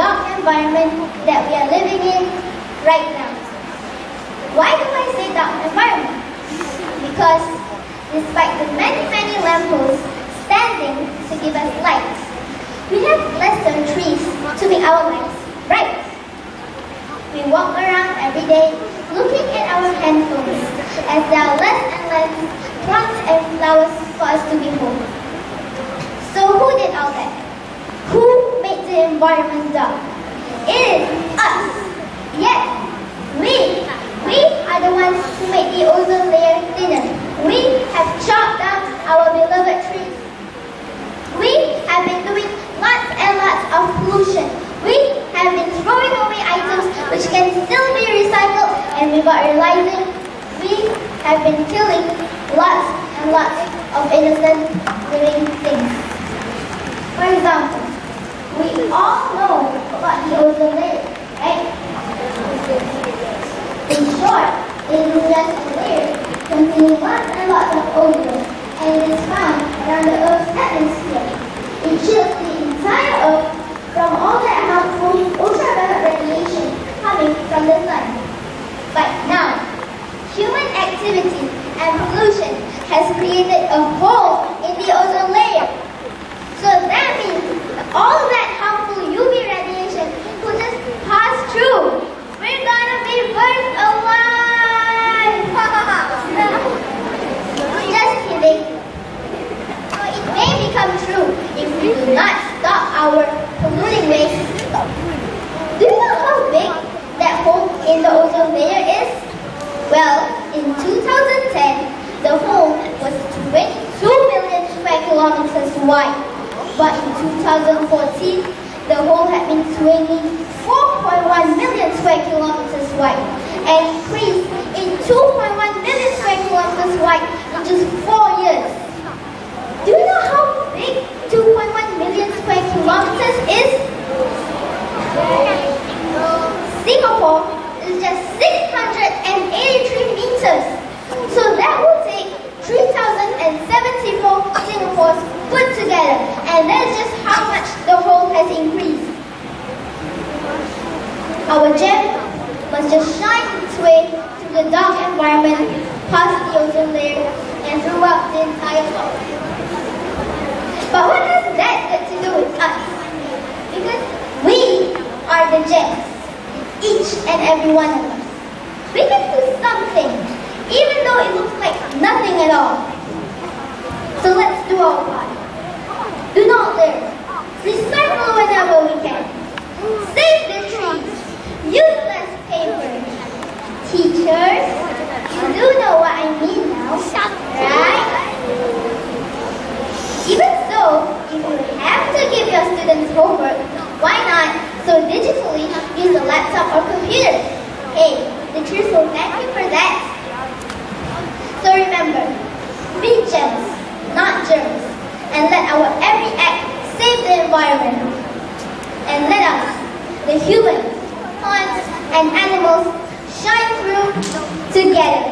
dark environment that we are living in right now. Why do I say dark environment? Because despite the many, many lampposts standing to give us light, we have less than trees to make our lives bright. We walk around every day looking at our handphones as there are less and less plants and flowers for us to behold. So who did all that? Environment dark? It is us. Yes, we. We are the ones who made the ozone layer thinner. We have chopped down our beloved trees. We have been doing lots and lots of pollution. We have been throwing away items which can still be recycled and without realizing, we have been killing lots and lots of innocent living things. For example, we all know about the ozone layer, right? In short, it is just a layer containing lots and lots of ozone and it is found around the Earth's atmosphere. It shields the entire Earth from all that harmful ultraviolet radiation coming from the sun. But now, human activity and pollution has created a hole in the ozone layer. So that means all that harmful UV radiation will just pass through. We're gonna be burned alive! just kidding. So it may become true if we do not stop our polluting waste. Do you know how big that hole in the ozone layer is? Well, in 2010, the hole was 22 million square kilometers wide. But in 2014, the hole had been 24.1 million square kilometers wide and increased in 2.1 million square kilometers wide in just four years. Do you know how big 2.1 million square kilometers is? Singapore is just 683 meters. So that will take 3,074 Singapores put together. And that's just how much the hole has increased. Our gem must just shine its way through the dark environment, past the ozone layer, and throughout the entire world. But what has that got to do with us? Because we are the gems, each and every one of us. We can do something, even though it looks like nothing at all. So let's do our part. Do not litter. Recycle whenever we can. Save the trees. Use less paper. Teachers, you do know what I mean now, right? Even so, if you have to give your homework, why not so digitally use a laptop or computer? Hey, the teachers will thank you for that. So remember, be gems, not germs, and let our every act save the environment. And let us, the humans, plants, and animals shine through together.